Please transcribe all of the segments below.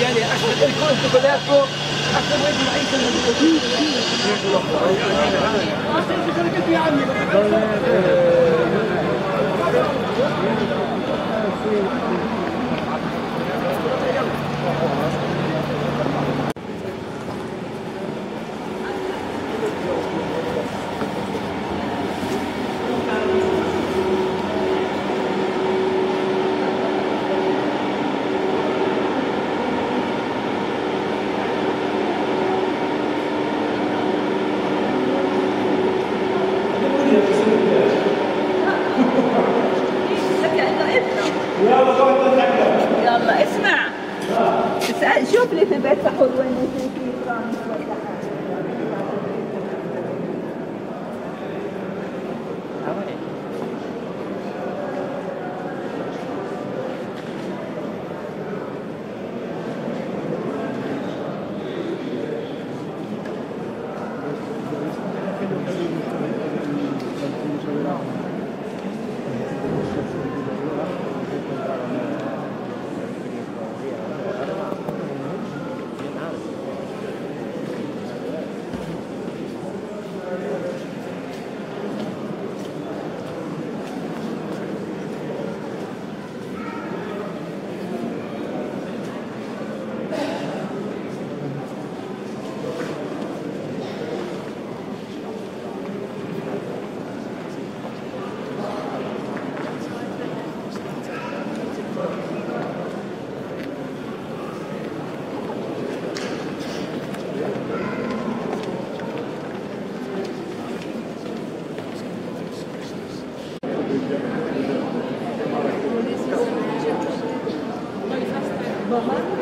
يعني أشهد انكم أنتم كلكم حتى وين معيشة موجودين يا عمي Thank you.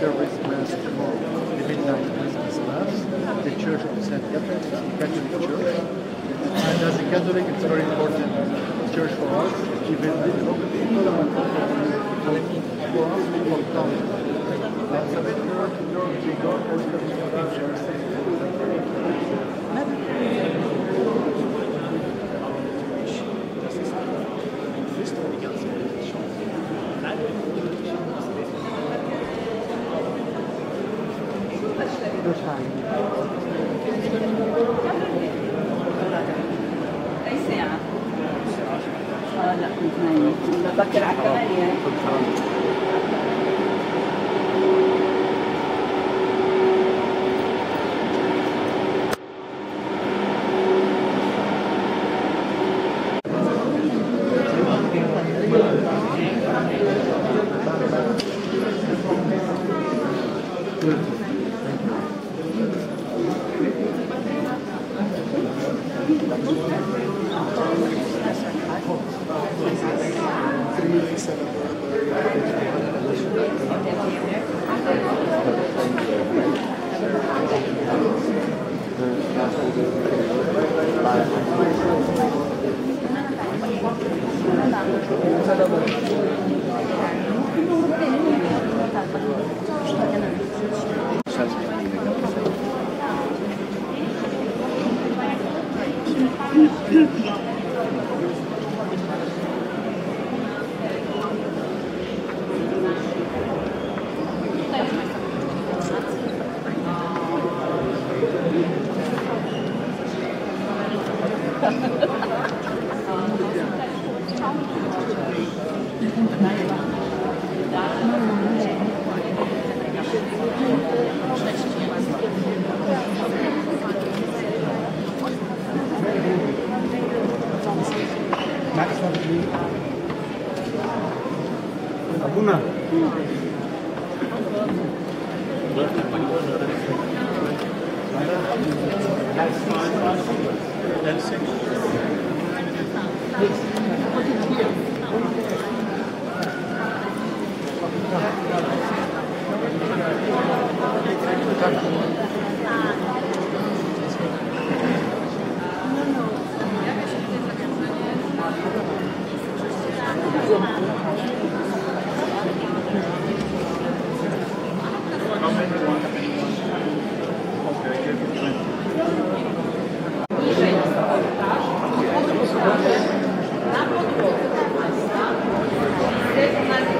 Service Mass tomorrow, the midnight Christmas Mass, the Church of St. Catherine, the Catholic Church. And as a Catholic, it's very important church for us, even Kita guna. seres humanos.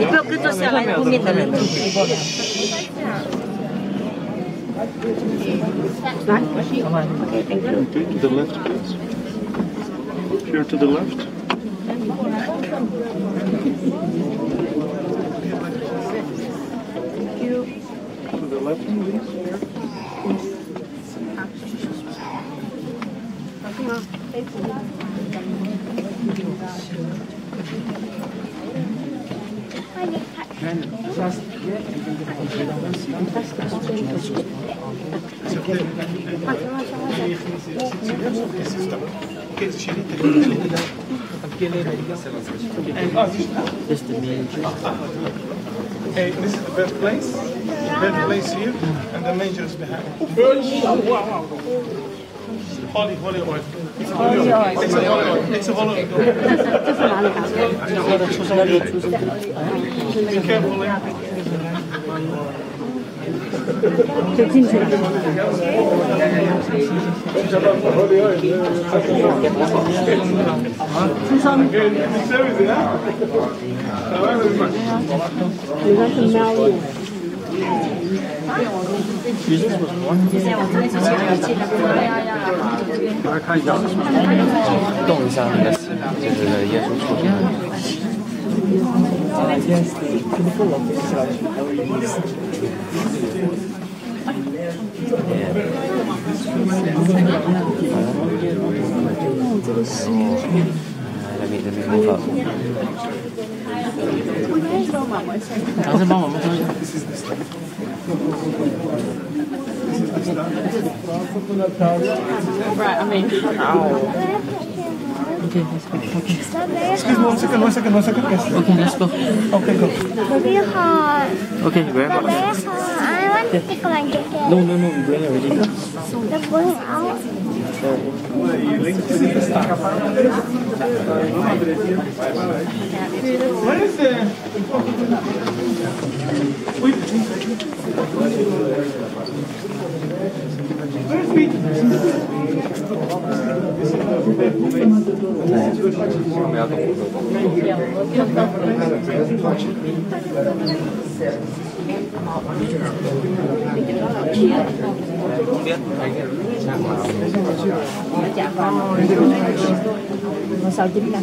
一泊としては来年的人。Right? To the left, please. Here to the left. Thank you. To the left, please. Thank you. Okay, this is the bed place. The bed place here, and the manger is behind. Oh, holy, holy oil. 了，就进去。出。是？耶稣树，我们这边是第七个，不要要。大家看一下，动一下那个树，就是耶稣树。啊，Yes，beautiful，beautiful。Yeah。好了。哦。来，这边，这边，过。Mama, mama. Das ist Right, I mean. Okay. Okay. Excuse me, one second, one second, one second. Yes. Okay, let's go. Okay, go. Very hot. Okay, Very hot. I want to take a blanket. No, no, no, we bring it already. The boy out. Perfeito. Không biết Where chín năm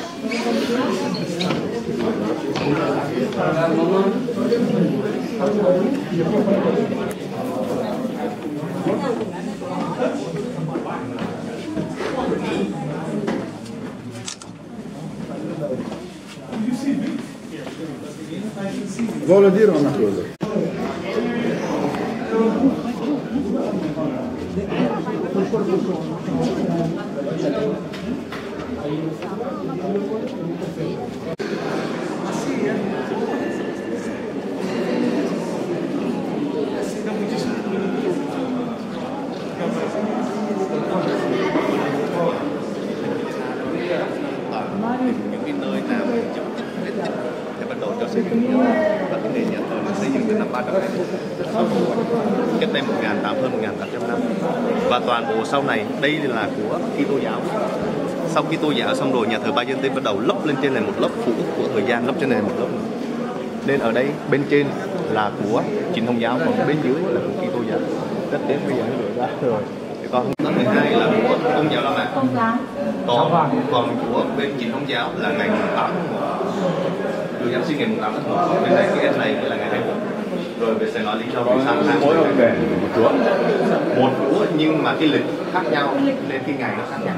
Voglio dire una cosa. Hơn 1.800 năm. Và toàn bộ sau này đây là của Kitô giáo sau khi tô giáo xong rồi nhà thờ Ba Tây bắt đầu lấp lên trên này một lớp phủ của thời gian lấp trên này một lớp nên ở đây bên trên là của chính thông giáo còn bên dưới là của Kitô giáo rất đến bây giờ nó ra. Rồi. Thì còn lớp 12 là của công giáo La Mã còn còn của bên chính thống giáo là ngày 8 tháng 1 Chúa Giáng sinh ngày 8 tháng 1 bên này cái S này là ngày 21 rồi về sẽ nói lý do vì sao tháng mỗi ông về một chúa một chúa nhưng mà cái lịch khác nhau nên cái ngày nó khác nhau.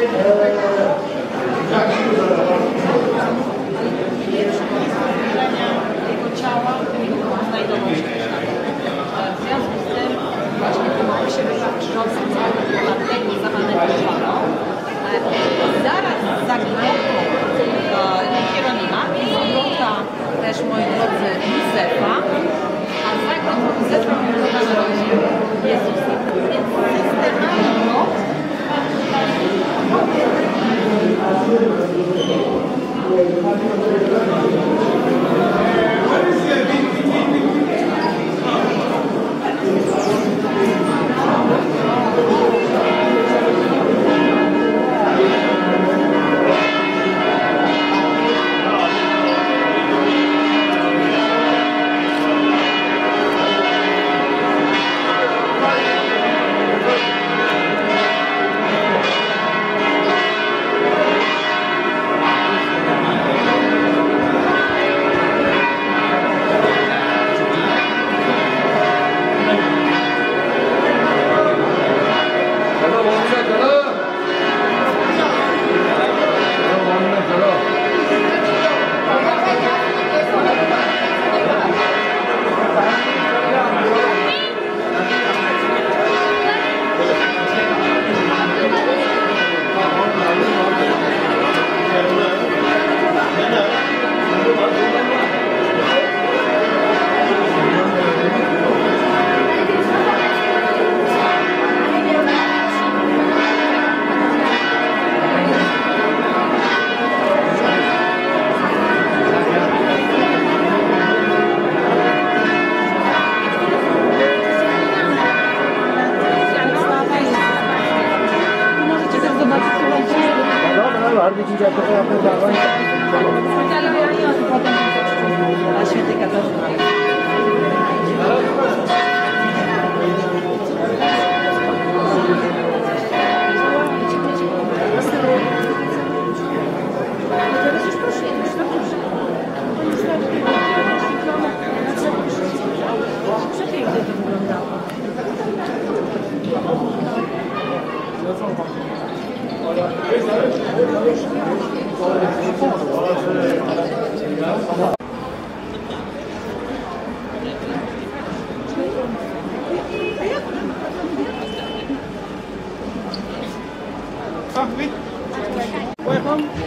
Jego Obrigado.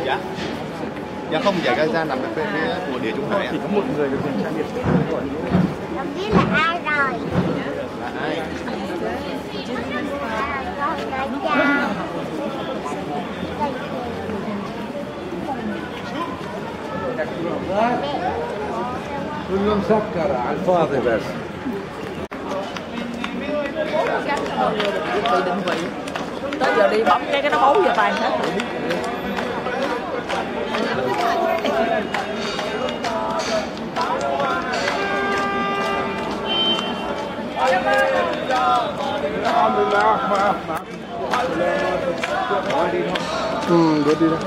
dạ dạ không dạ cái ra nằm ở phía phía của địa trung hải ạ Có một người được quyền trải nghiệm. Không biết là ai rồi. là ai À, con cái cha. كله مسكر على الفاضي بس Tự định vị tới giờ đi bấm cái cái nó bấu vào tay hết Ừ, đưa đi đâu.